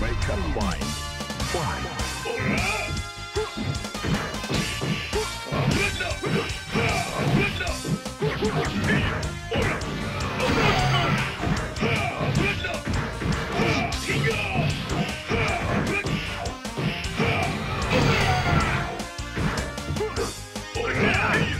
Make up mind. Why? Yeah,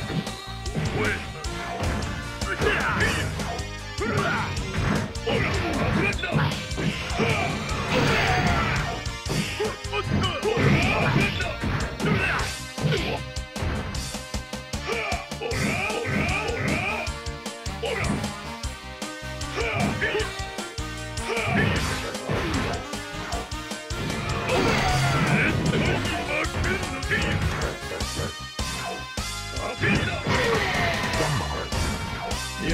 ど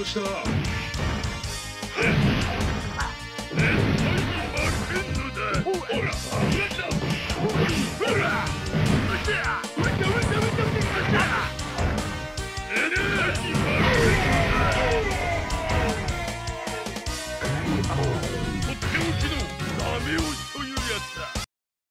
うした？というやつだ。